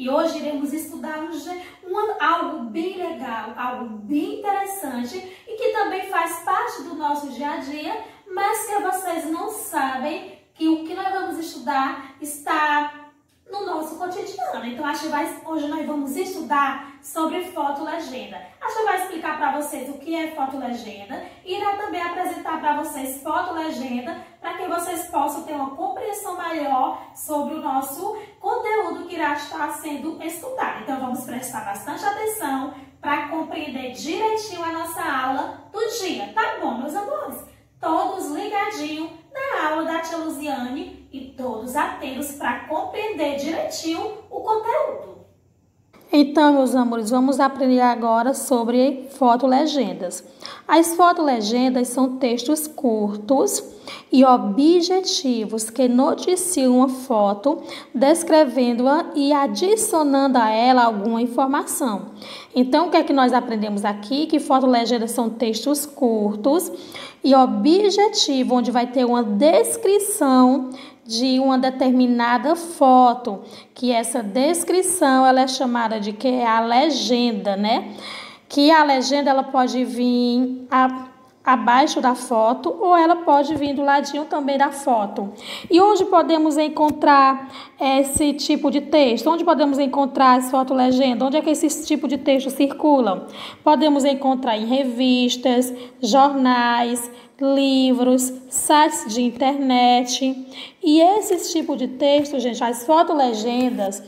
E hoje iremos estudar um, um, algo bem legal, algo bem interessante e que também faz parte do nosso dia a dia, mas que vocês não sabem que o que nós vamos estudar está no nosso cotidiano. Então, a vai, hoje nós vamos estudar sobre foto-legenda. A gente vai explicar para vocês o que é foto-legenda irá também apresentar para vocês foto-legenda para que vocês possam ter uma compreensão maior sobre o nosso conteúdo que irá estar sendo estudado. Então, vamos prestar bastante atenção para compreender direitinho a nossa aula do dia. Tá bom, meus amores? Todos ligadinhos na aula da tia Luziane e todos atentos para compreender direitinho o conteúdo. Então, meus amores, vamos aprender agora sobre fotolegendas. As fotolegendas são textos curtos e objetivos que noticiam uma foto, descrevendo-a e adicionando a ela alguma informação. Então, o que é que nós aprendemos aqui? Que fotolegendas são textos curtos e objetivo, onde vai ter uma descrição de uma determinada foto, que essa descrição ela é chamada de que é a legenda, né? Que a legenda ela pode vir a abaixo da foto ou ela pode vir do ladinho também da foto. E onde podemos encontrar esse tipo de texto? Onde podemos encontrar as fotolegendas? Onde é que esse tipo de texto circulam? Podemos encontrar em revistas, jornais, livros, sites de internet. E esse tipo de texto, gente, as fotolegendas,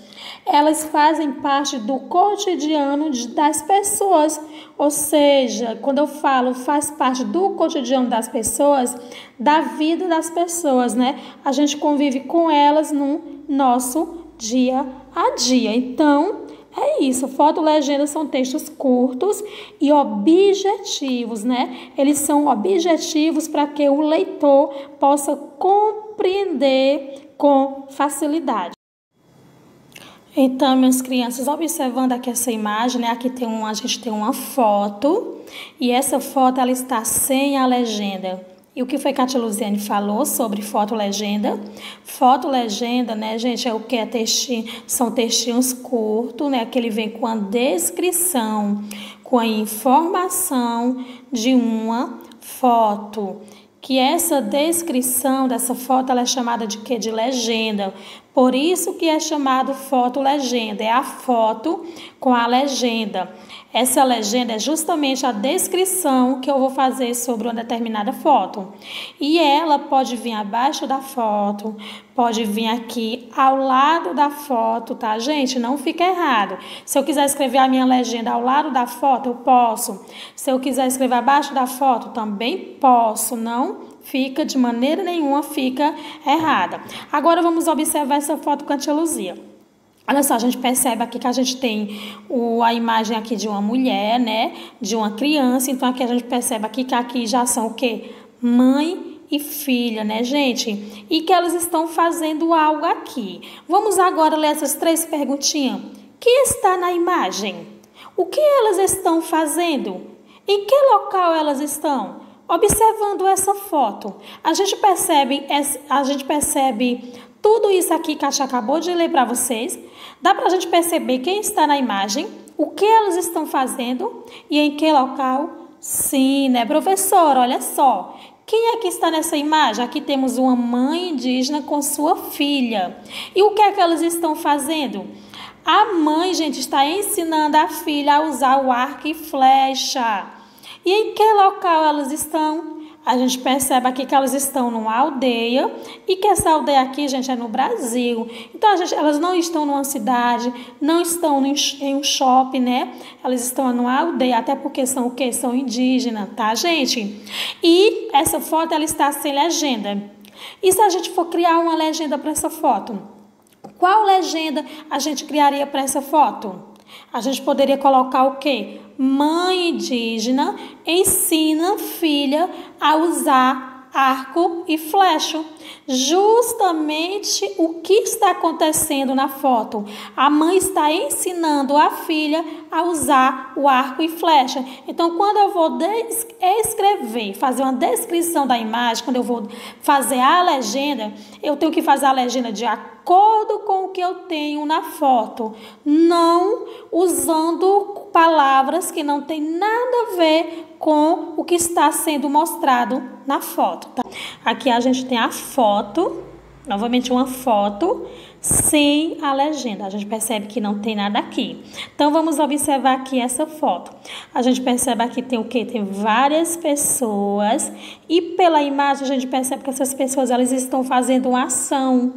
elas fazem parte do cotidiano das pessoas. Ou seja, quando eu falo faz parte do cotidiano das pessoas, da vida das pessoas, né? A gente convive com elas no nosso dia a dia. Então, é isso, foto-legendas são textos curtos e objetivos, né? Eles são objetivos para que o leitor possa compreender com facilidade. Então, minhas crianças, observando aqui essa imagem, né? Aqui tem um, a gente tem uma foto e essa foto ela está sem a legenda. E o que foi que a tia Luziane falou sobre foto-legenda? Foto-legenda, né, gente, é o que é textinho, são textinhos curtos, né, que ele vem com a descrição, com a informação de uma foto. Que essa descrição dessa foto ela é chamada de quê? De legenda. Por isso que é chamado foto-legenda, é a foto com a legenda. Essa legenda é justamente a descrição que eu vou fazer sobre uma determinada foto. E ela pode vir abaixo da foto, pode vir aqui ao lado da foto, tá, gente? Não fica errado. Se eu quiser escrever a minha legenda ao lado da foto, eu posso. Se eu quiser escrever abaixo da foto, também posso. Não fica de maneira nenhuma fica errada. Agora vamos observar essa foto com a tia Luzia. Olha só, a gente percebe aqui que a gente tem o, a imagem aqui de uma mulher, né? De uma criança. Então, aqui a gente percebe aqui que aqui já são o quê? Mãe e filha, né, gente? E que elas estão fazendo algo aqui. Vamos agora ler essas três perguntinhas. Quem está na imagem? O que elas estão fazendo? Em que local elas estão? Observando essa foto, a gente percebe, a gente percebe tudo isso aqui que a Tia acabou de ler para vocês. Dá para a gente perceber quem está na imagem, o que elas estão fazendo e em que local? Sim, né, professor? Olha só. Quem é que está nessa imagem? Aqui temos uma mãe indígena com sua filha. E o que é que elas estão fazendo? A mãe, gente, está ensinando a filha a usar o arco e flecha. E em que local elas estão? A gente percebe aqui que elas estão numa aldeia e que essa aldeia aqui, gente, é no Brasil. Então, gente, elas não estão numa cidade, não estão em um shopping, né? Elas estão numa aldeia, até porque são o quê? São indígenas, tá, gente? E essa foto, ela está sem legenda. E se a gente for criar uma legenda para essa foto? Qual legenda a gente criaria para essa foto? A gente poderia colocar o quê? Mãe indígena ensina filha a usar arco e flecha. Justamente o que está acontecendo na foto. A mãe está ensinando a filha a usar o arco e flecha. Então, quando eu vou escrever, fazer uma descrição da imagem, quando eu vou fazer a legenda, eu tenho que fazer a legenda de acordo com o que eu tenho na foto, não usando palavras que não tem nada a ver com o que está sendo mostrado na foto. Tá? Aqui a gente tem a foto, novamente uma foto sem a legenda. A gente percebe que não tem nada aqui. Então vamos observar aqui essa foto. A gente percebe aqui tem o que? Tem várias pessoas e pela imagem a gente percebe que essas pessoas elas estão fazendo uma ação.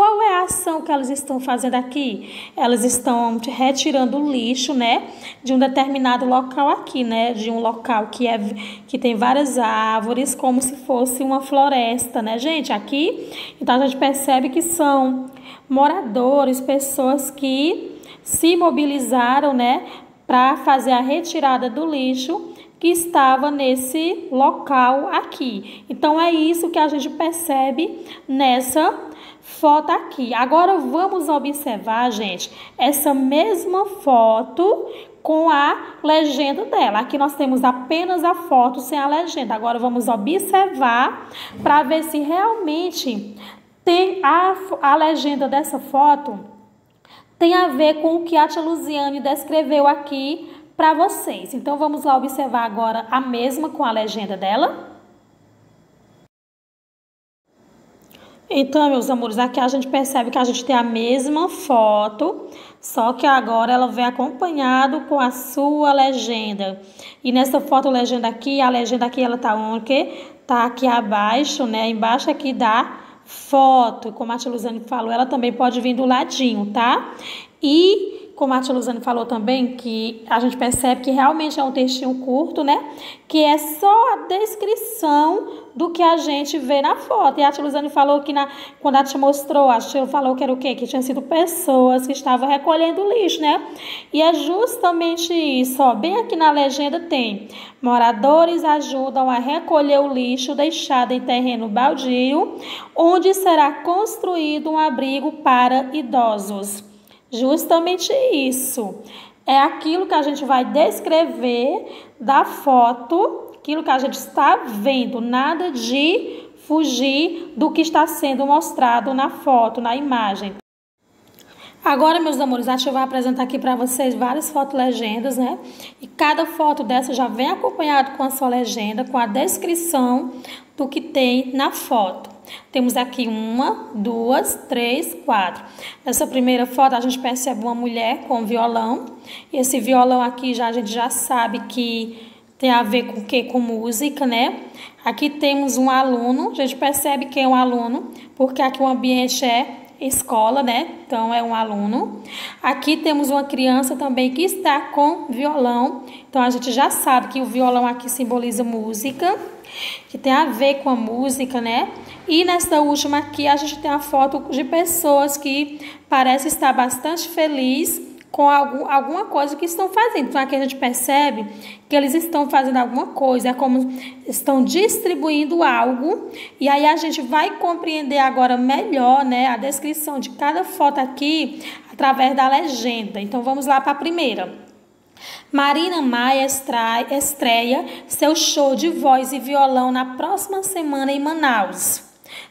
Qual é a ação que elas estão fazendo aqui? Elas estão retirando o lixo, né, de um determinado local aqui, né, de um local que é que tem várias árvores, como se fosse uma floresta, né, gente? Aqui, então a gente percebe que são moradores, pessoas que se mobilizaram, né, para fazer a retirada do lixo que estava nesse local aqui. Então é isso que a gente percebe nessa foto aqui. Agora vamos observar, gente, essa mesma foto com a legenda dela. Aqui nós temos apenas a foto sem a legenda. Agora vamos observar para ver se realmente tem a, a legenda dessa foto tem a ver com o que a tia Luziane descreveu aqui para vocês. Então vamos lá observar agora a mesma com a legenda dela. Então, meus amores, aqui a gente percebe que a gente tem a mesma foto, só que agora ela vem acompanhado com a sua legenda. E nessa foto legenda aqui, a legenda aqui ela tá onde? Tá aqui abaixo, né? Embaixo aqui da foto, como a tia Luzane falou, ela também pode vir do ladinho, tá? E como a tia Luzane falou também, que a gente percebe que realmente é um textinho curto, né? Que é só a descrição do que a gente vê na foto. E a tia Luzane falou que na, quando a tia mostrou, a tia falou que era o quê? Que tinha sido pessoas que estavam recolhendo lixo, né? E é justamente isso, ó. Bem aqui na legenda tem: moradores ajudam a recolher o lixo deixado em terreno baldio, onde será construído um abrigo para idosos. Justamente isso. É aquilo que a gente vai descrever da foto, aquilo que a gente está vendo, nada de fugir do que está sendo mostrado na foto, na imagem. Agora, meus amores, que eu vou apresentar aqui para vocês várias fotolegendas, né? E cada foto dessa já vem acompanhado com a sua legenda, com a descrição do que tem na foto. Temos aqui uma, duas, três, quatro. Nessa primeira foto a gente percebe uma mulher com violão. E esse violão aqui já a gente já sabe que tem a ver com o que? Com música, né? Aqui temos um aluno, a gente percebe que é um aluno, porque aqui o ambiente é escola, né? Então é um aluno. Aqui temos uma criança também que está com violão. Então a gente já sabe que o violão aqui simboliza música, que tem a ver com a música, né? E nesta última aqui a gente tem a foto de pessoas que parecem estar bastante felizes com algum, alguma coisa que estão fazendo. Então aqui a gente percebe que eles estão fazendo alguma coisa, é como estão distribuindo algo. E aí a gente vai compreender agora melhor, né, a descrição de cada foto aqui através da legenda. Então vamos lá para a primeira. Marina Maia estreia seu show de voz e violão na próxima semana em Manaus.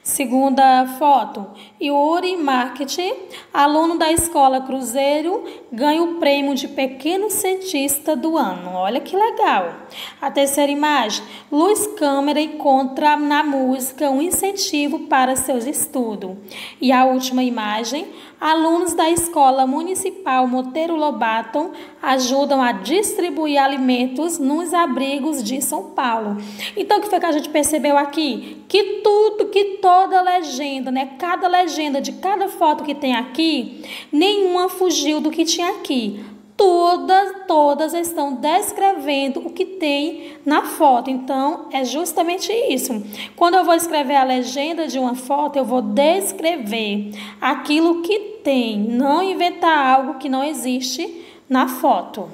Segunda foto, Yuri Marketing, aluno da Escola Cruzeiro, ganha o prêmio de pequeno cientista do ano. Olha que legal. A terceira imagem, Luz Câmara encontra na música um incentivo para seus estudos. E a última imagem, alunos da Escola Municipal Monteiro Lobato ajudam a distribuir alimentos nos abrigos de São Paulo. Então, o que foi que a gente percebeu aqui? Que tudo, que toda legenda, né? Cada legenda de cada foto que tem aqui, nenhuma fugiu do que tinha aqui. Todas, todas estão descrevendo o que tem na foto. Então, é justamente isso. Quando eu vou escrever a legenda de uma foto, eu vou descrever aquilo que tem, não inventar algo que não existe na foto.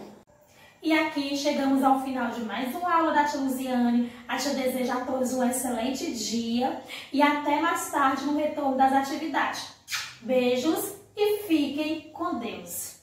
E aqui chegamos ao final de mais uma aula da tia Luziane. A tia deseja a todos um excelente dia e até mais tarde no retorno das atividades. Beijos e fiquem com Deus.